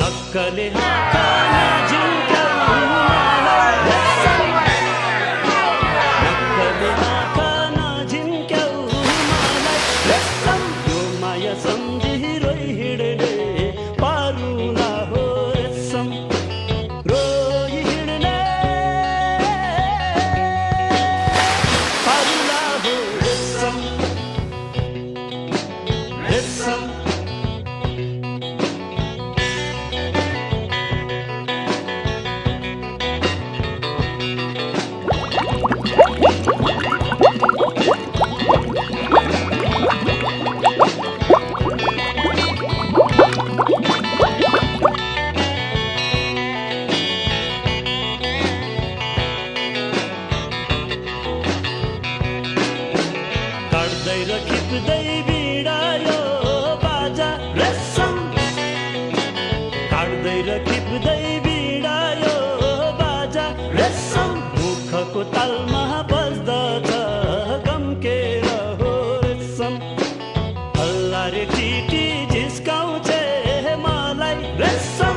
नक्कल हाँ। हालमा बस्दछ गम्केर हो रेसम। हल्लारे टिटी झिस्काउँछ मलाई रेसम।